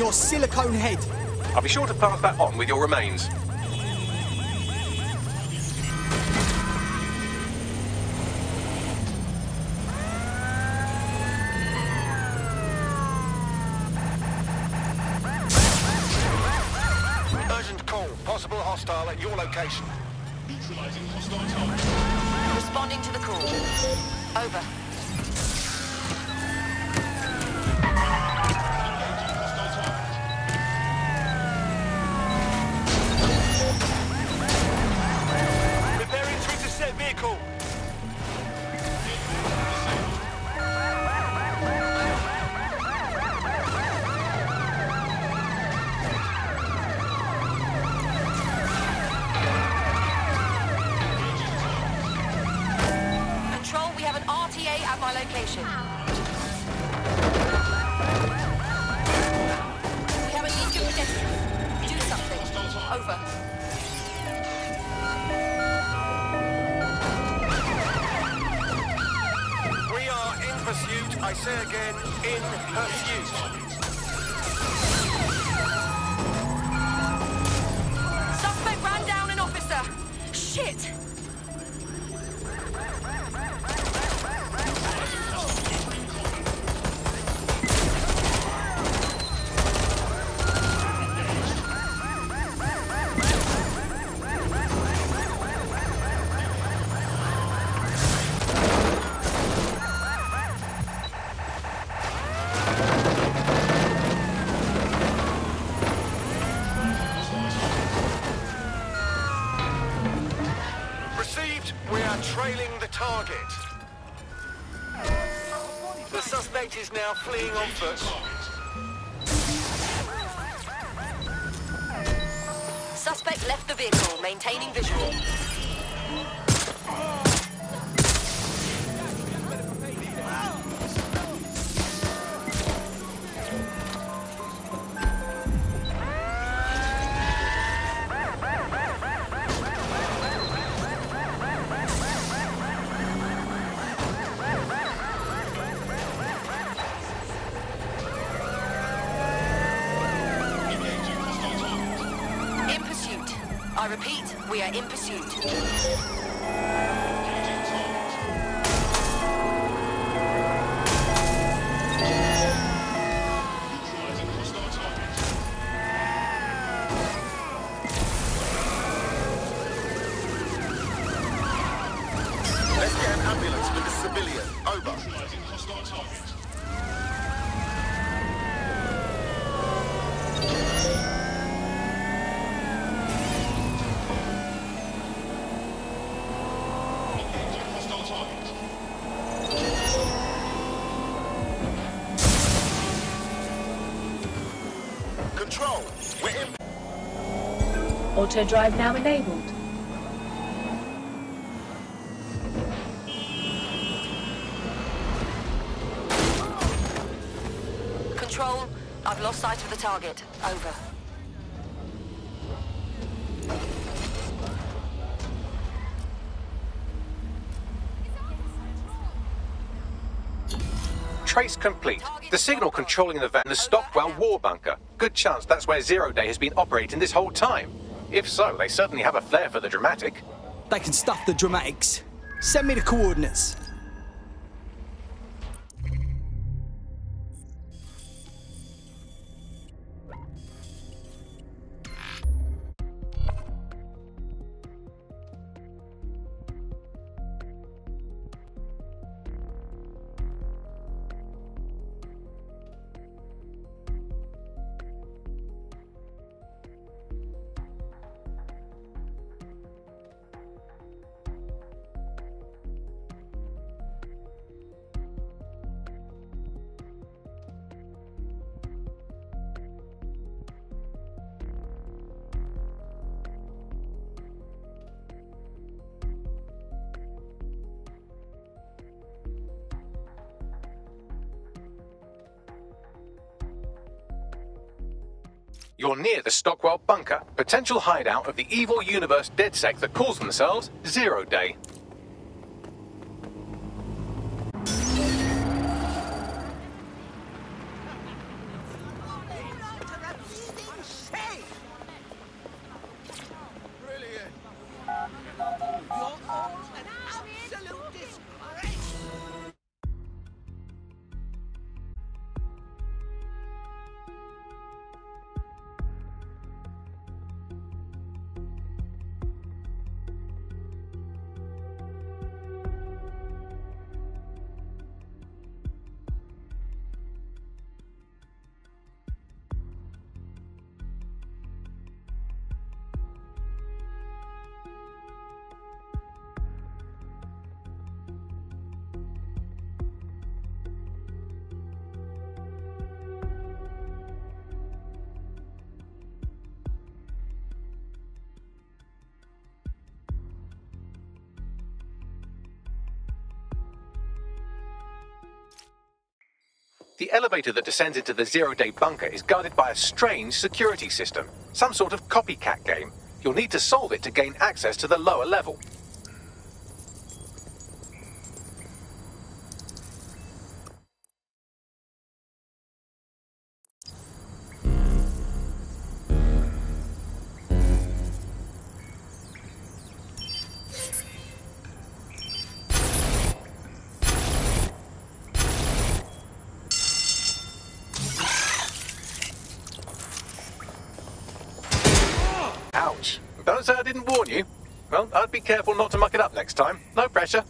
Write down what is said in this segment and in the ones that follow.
your silicone head. I'll be sure to pass that on with your remains. Urgent call. Possible hostile at your location. Responding to the call. Over. Location. An injured pedestrian. Do something. Over. We are in pursuit. I say again, in pursuit. We are trailing the target. The suspect is now fleeing on foot. Suspect left the vehicle, maintaining visual. We are in pursuit. Control. We're in. Auto drive now enabled. Control, I've lost sight of the target. Over. Trace complete. The signal controlling the van in the Stockwell war bunker. Good chance that's where Zero Day has been operating this whole time. If so, they certainly have a flair for the dramatic. They can stuff the dramatics. Send me the coordinates. You're near the Stockwell bunker, potential hideout of the evil universe DedSec that calls themselves Zero Day. The elevator that descends into the zero day bunker is guarded by a strange security system, some sort of copycat game. You'll need to solve it to gain access to the lower level. Well, I'd be careful not to muck it up next time. No pressure.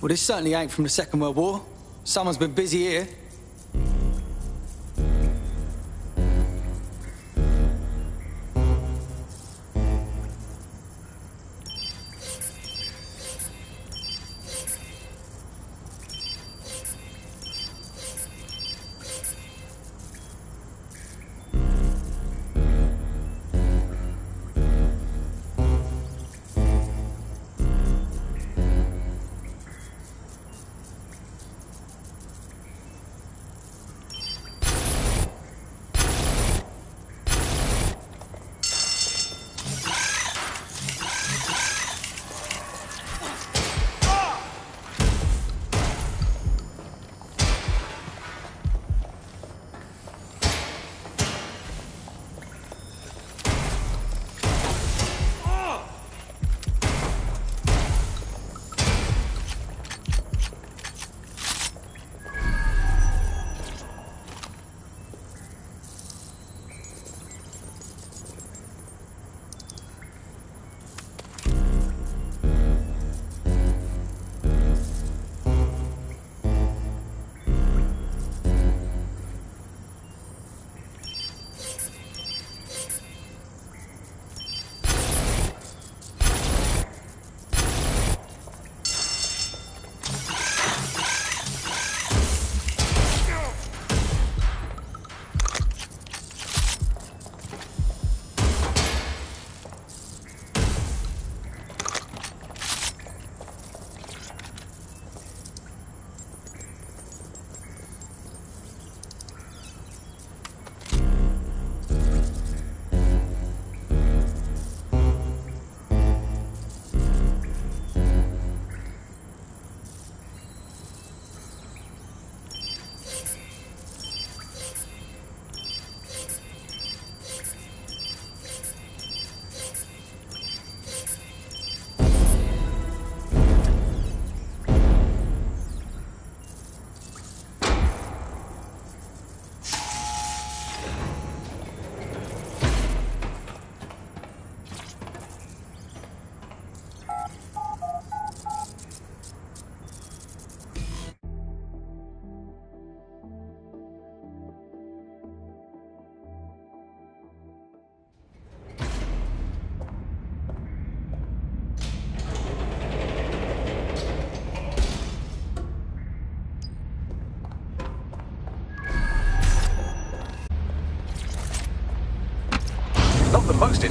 Well, this certainly ain't from the Second World War. Someone's been busy here.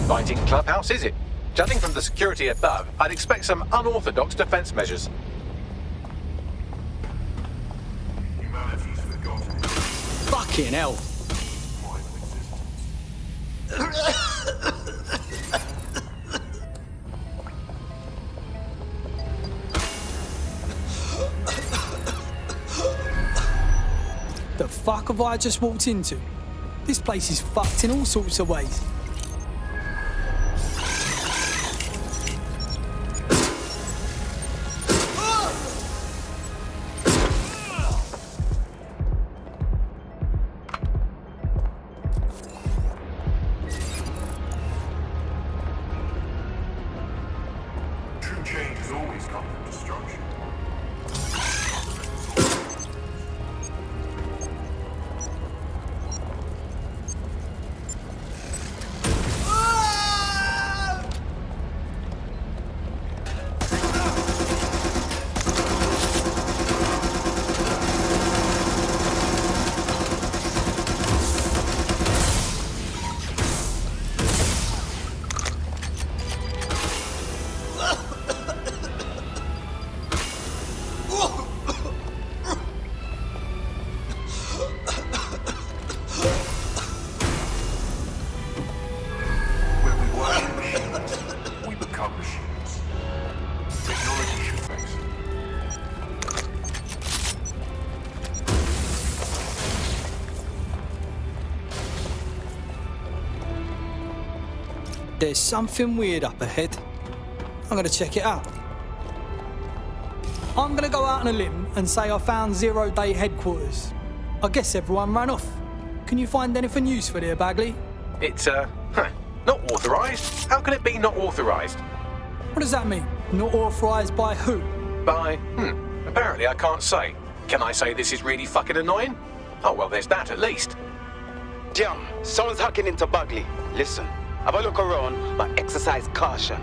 Inviting clubhouse, is it? Judging from the security above, I'd expect some unorthodox defense measures. Fucking hell. The fuck have I just walked into? This place is fucked in all sorts of ways. There's something weird up ahead. I'm gonna check it out. I'm gonna go out on a limb and say I found Zero Day headquarters. I guess everyone ran off. Can you find anything useful here, Bagley? It's, uh, huh, not authorized. How can it be not authorized? What does that mean? Not authorised by who? By, hmm, apparently I can't say. Can I say this is really fucking annoying? Oh, well, there's that at least. Damn, someone's hacking into Bagley. Listen, have a look around, but exercise caution.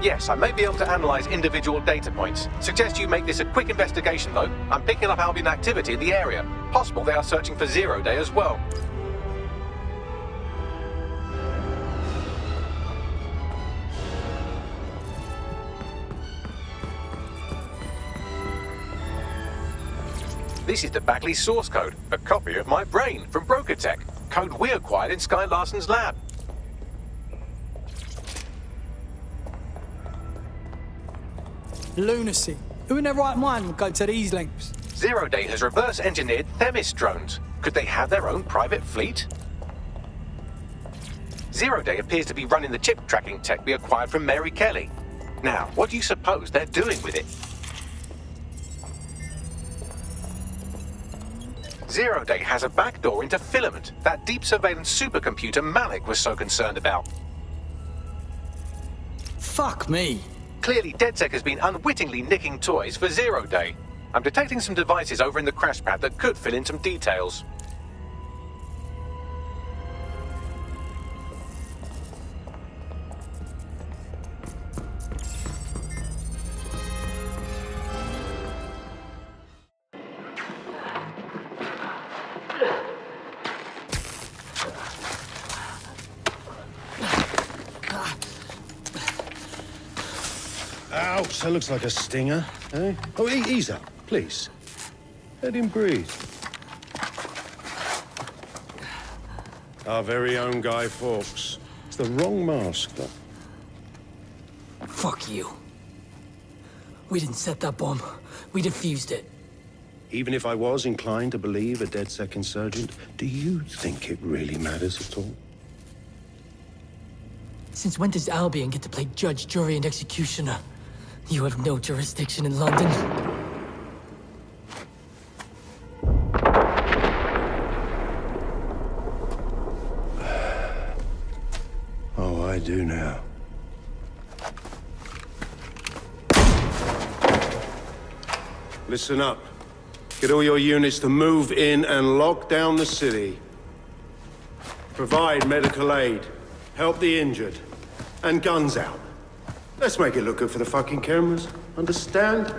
Yes, I may be able to analyze individual data points. Suggest you make this a quick investigation, though. I'm picking up Albion activity in the area. Possible they are searching for Zero Day as well. This is the Bagley source code, a copy of my brain from Broca Tech, code we acquired in Skye Larsen's lab. Lunacy. Who in their right mind would go to these lengths? Zero Day has reverse engineered Themis drones. Could they have their own private fleet? Zero Day appears to be running the chip tracking tech we acquired from Mary Kelley. Now, what do you suppose they're doing with it? Zero Day has a backdoor into Filament, that deep surveillance supercomputer Malik was so concerned about. Fuck me. Clearly, DedSec has been unwittingly nicking toys for Zero Day. I'm detecting some devices over in the crash pad that could fill in some details. That looks like a stinger. Eh? Oh, e- ease up, please. Let him breathe. Our very own Guy Fawkes. It's the wrong mask, though. Fuck you. We didn't set that bomb. We defused it. Even if I was inclined to believe a dead second sergeant, do you think it really matters at all? Since when does Albion get to play judge, jury, and executioner? You have no jurisdiction in London. Oh, I do now. Listen up. Get all your units to move in and lock down the city. Provide medical aid. Help the injured. And guns out. Let's make it look good for the fucking cameras. Understand?